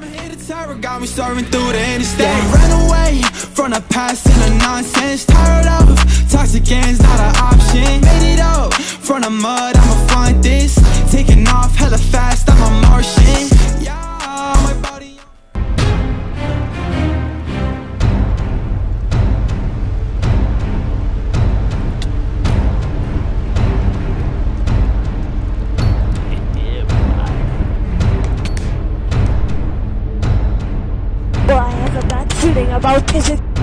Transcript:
The terror got me soaring through the interstate. Yeah. Ran away from the past and the nonsense. Tired of toxic ends, not an option. Made it up from the mud, I'ma find this. Taking off hella fast, have a bad feeling